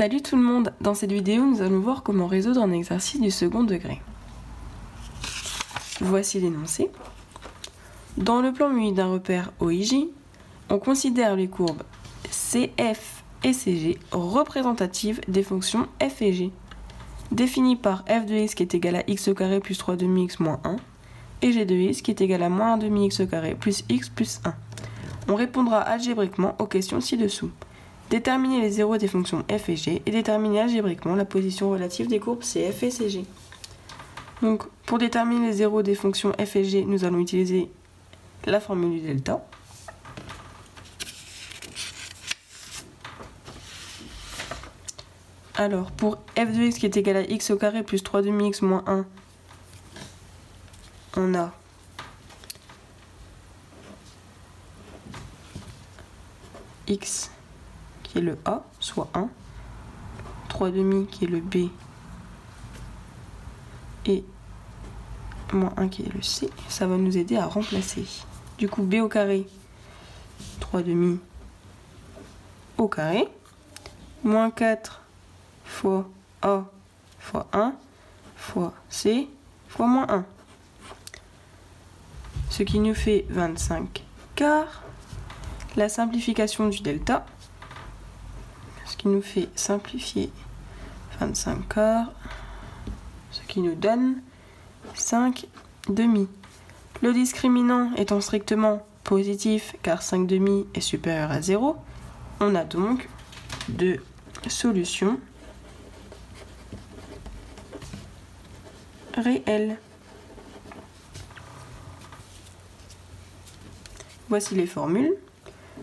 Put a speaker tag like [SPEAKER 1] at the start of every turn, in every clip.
[SPEAKER 1] Salut tout le monde, dans cette vidéo nous allons voir comment résoudre un exercice du second degré. Voici l'énoncé. Dans le plan muni d'un repère OIJ, on considère les courbes CF et CG représentatives des fonctions f et g, définies par f de x qui est égal à x au carré plus 3 demi x moins 1 et g de x qui est égal à moins 1 demi x au carré plus x plus 1. On répondra algébriquement aux questions ci-dessous. Déterminer les zéros des fonctions f et g et déterminer algébriquement la position relative des courbes CF et CG. Donc, pour déterminer les zéros des fonctions f et g, nous allons utiliser la formule du delta. Alors, pour f de x qui est égal à x au carré plus 3 demi x moins 1, on a x qui est le A, soit 1, 3 demi qui est le B, et moins 1 qui est le C, ça va nous aider à remplacer. Du coup, B au carré, 3 demi au carré, moins 4 fois A fois 1 fois C fois moins 1. Ce qui nous fait 25 quarts. La simplification du delta, qui nous fait simplifier 25 quarts, ce qui nous donne 5 demi. Le discriminant étant strictement positif car 5 demi est supérieur à 0, on a donc deux solutions réelles. Voici les formules.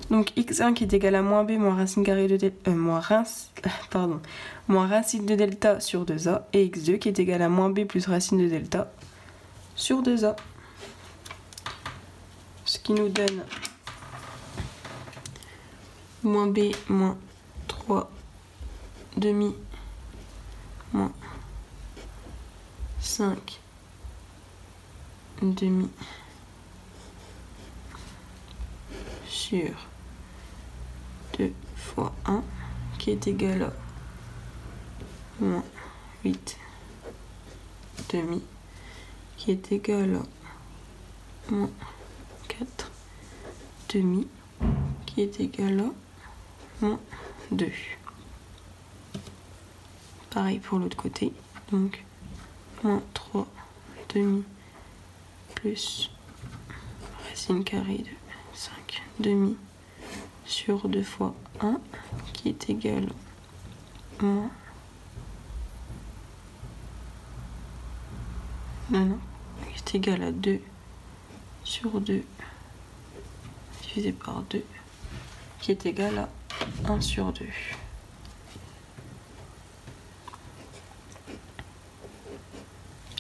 [SPEAKER 1] Donc x1 qui est égal à moins b moins racine carrée de delta, euh, moins, pardon, moins racine de delta sur 2a et x2 qui est égal à moins b plus racine de delta sur 2a. Ce qui nous donne moins b moins 3 demi moins 5 demi sur 2 fois 1 qui est égal à moins 8 demi qui est égal à moins 4 demi qui est égal à moins 2. Pareil pour l'autre côté, donc moins 3 demi plus racine carrée de 5 demi sur 2 fois 1 qui est égal à moins non non qui est égal à 2 sur 2 divisé par 2 qui est égal à 1 sur 2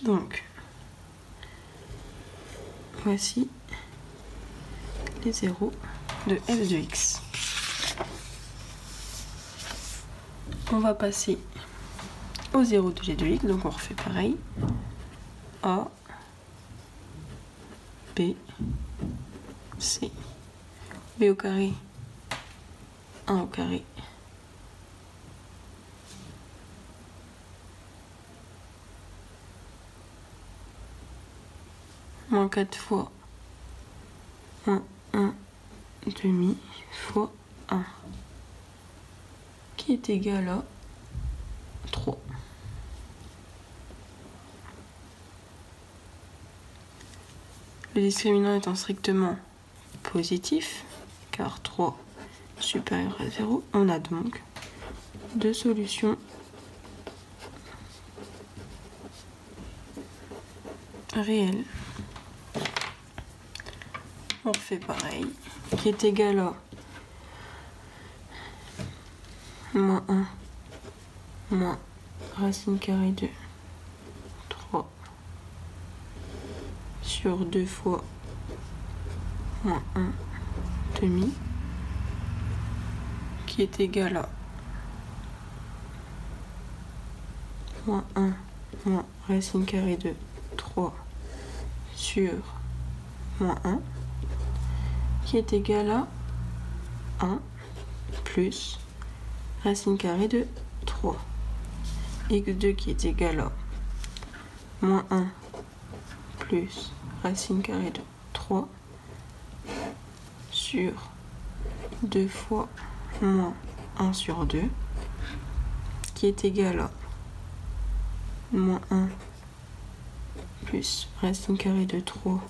[SPEAKER 1] donc voici les zéros de f de x. On va passer au 0 de g de x, donc on refait pareil. A, B, C. B au carré, 1 au carré. Moins 4 fois 1, 1 demi fois 1 est égal à 3. Le discriminant étant strictement positif, car 3 supérieur à 0, on a donc deux solutions réelles. On fait pareil, qui est égal à moins 1 moins racine carrée de 3 sur 2 fois moins 1 demi qui est égal à moins 1 moins racine carrée de 3 sur moins 1 qui est égal à 1 plus racine carrée de 3. x2 qui est égal à moins 1 plus racine carrée de 3 sur 2 fois moins 1 sur 2 qui est égal à moins 1 plus racine carrée de 3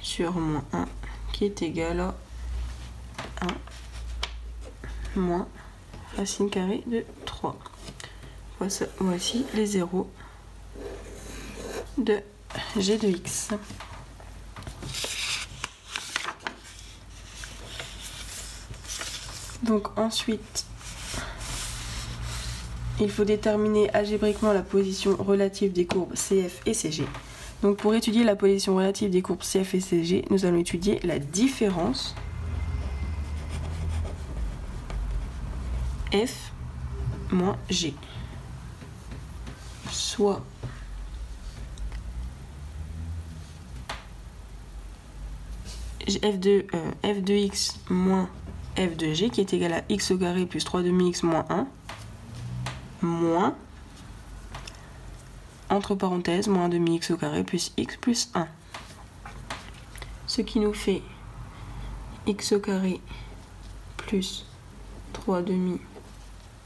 [SPEAKER 1] sur moins 1 qui est égal à 1 moins racine carrée de 3. Voici les zéros de g de x. Donc ensuite, il faut déterminer algébriquement la position relative des courbes CF et CG. Donc pour étudier la position relative des courbes CF et CG, nous allons étudier la différence F moins G. Soit f de, euh, f de x moins f de g qui est égal à x au carré plus 3 demi x moins 1 moins entre parenthèses moins demi x au carré plus x plus 1 ce qui nous fait x au carré plus 3 demi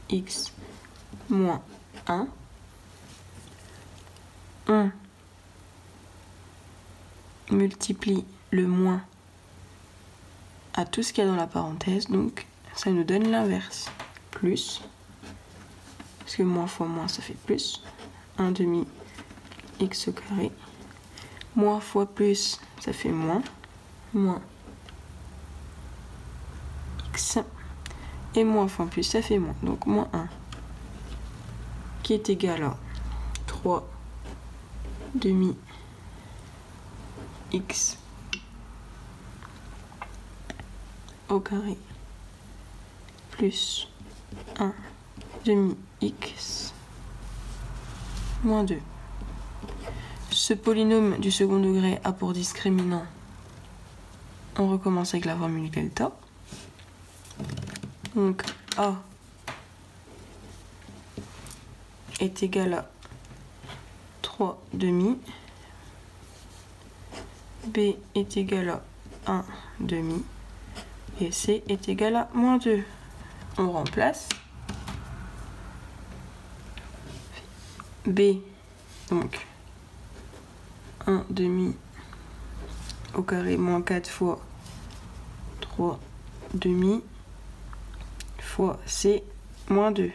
[SPEAKER 1] x moins 1 on multiplie le moins à tout ce qu'il y a dans la parenthèse, donc ça nous donne l'inverse. Plus, parce que moins fois moins ça fait plus, 1 demi x au carré, moins fois plus ça fait moins, moins x, et moins fois plus ça fait moins, donc moins 1, qui est égal à 3 demi x au carré plus 1 demi x moins 2. Ce polynôme du second degré a pour discriminant, on recommence avec la formule delta. Donc A est égal à 3 demi, B est égal à 1 demi, et C est égal à moins 2. On remplace. B, donc 1 demi au carré moins 4 fois 3 demi fois C moins 2.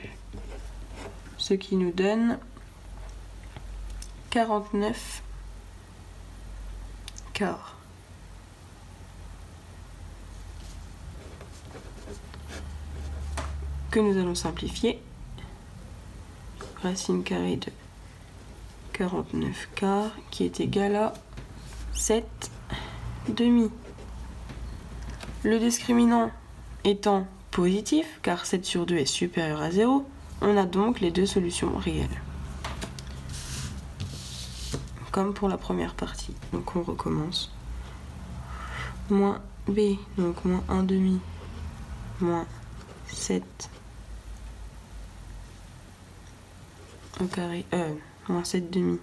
[SPEAKER 1] Ce qui nous donne 49 quarts. que nous allons simplifier. Racine carrée de 49 quarts qui est égal à 7 demi. Le discriminant étant car 7 sur 2 est supérieur à 0, on a donc les deux solutions réelles. Comme pour la première partie. Donc on recommence. Moins b, donc moins 1 demi, moins 7 au carré, euh, moins 7 demi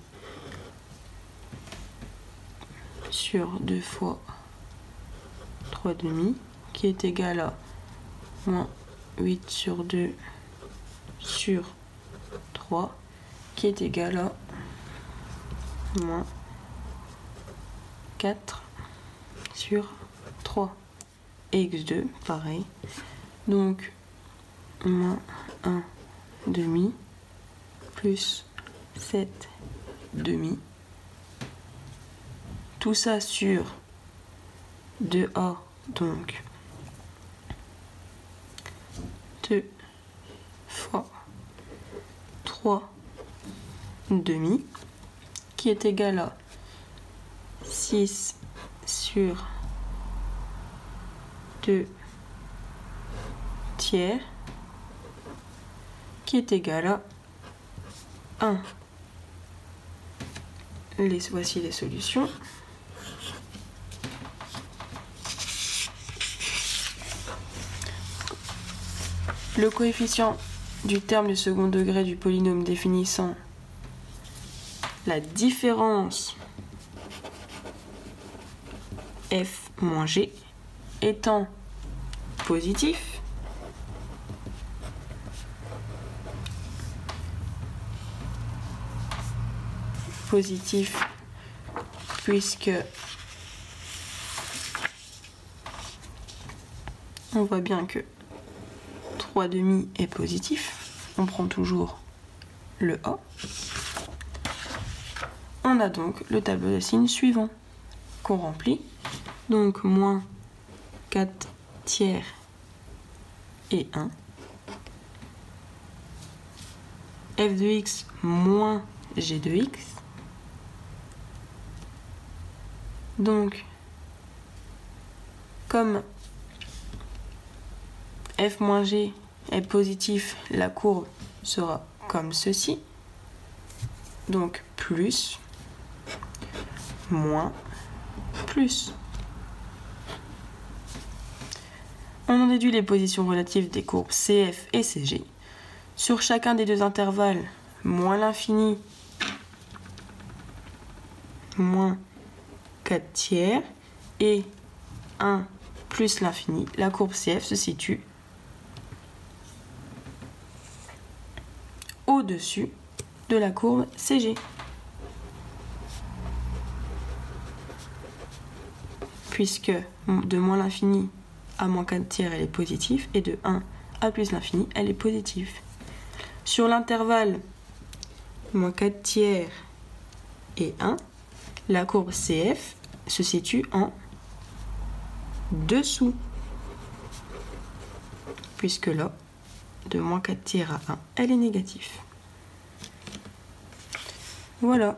[SPEAKER 1] sur 2 fois 3 demi qui est égal à moins 8 sur 2 sur 3 qui est égal à moins 4 sur 3 et x2 pareil donc moins 1 demi plus 7 demi. Tout ça sur 2A, donc 2 fois 3 demi, qui est égal à 6 sur 2 tiers, qui est égal à 1. Les, voici les solutions. Le coefficient du terme de second degré du polynôme définissant la différence f moins g étant positif, positif puisque on voit bien que 3 demi est positif, on prend toujours le A. On a donc le tableau de signes suivant qu'on remplit. Donc moins 4 tiers et 1. f de x moins g de x. Donc, comme f moins g est positif, la courbe sera comme ceci. Donc plus, moins, plus. On en déduit les positions relatives des courbes CF et CG. Sur chacun des deux intervalles, moins l'infini, moins 4 tiers, et 1 plus l'infini, la courbe CF se situe au-dessus de la courbe CG. Puisque de moins l'infini à moins 4 tiers, elle est positive, et de 1 à plus l'infini, elle est positive. Sur l'intervalle moins 4 tiers et 1, la courbe CF se situe en dessous, puisque là, de moins 4 tiers à 1, elle est négative. Voilà.